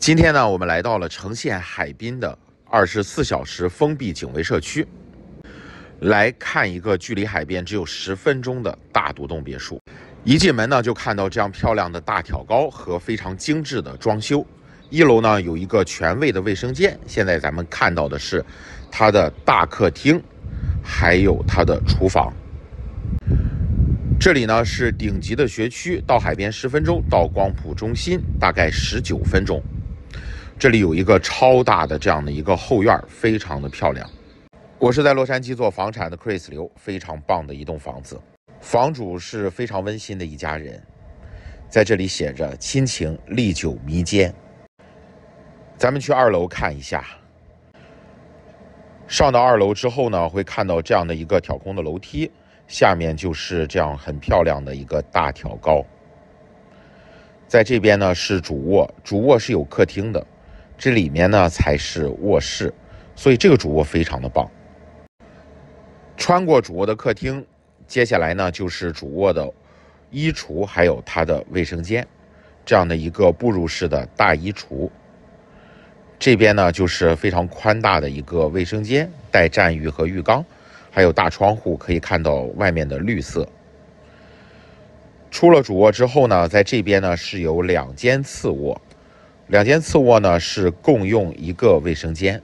今天呢，我们来到了城县海滨的二十四小时封闭警卫社区，来看一个距离海边只有十分钟的大独栋别墅。一进门呢，就看到这样漂亮的大挑高和非常精致的装修。一楼呢有一个全卫的卫生间，现在咱们看到的是它的大客厅，还有它的厨房。这里呢是顶级的学区，到海边十分钟，到光谱中心大概十九分钟。这里有一个超大的这样的一个后院，非常的漂亮。我是在洛杉矶做房产的 Chris 刘，非常棒的一栋房子，房主是非常温馨的一家人，在这里写着亲情历久弥坚。咱们去二楼看一下。上到二楼之后呢，会看到这样的一个挑空的楼梯，下面就是这样很漂亮的一个大挑高。在这边呢是主卧，主卧是有客厅的。这里面呢才是卧室，所以这个主卧非常的棒。穿过主卧的客厅，接下来呢就是主卧的衣橱，还有它的卫生间，这样的一个步入式的大衣橱。这边呢就是非常宽大的一个卫生间，带站浴和浴缸，还有大窗户，可以看到外面的绿色。出了主卧之后呢，在这边呢是有两间次卧。两间次卧呢是共用一个卫生间，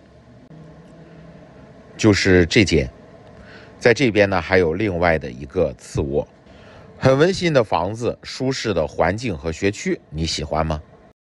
就是这间，在这边呢还有另外的一个次卧，很温馨的房子，舒适的环境和学区，你喜欢吗？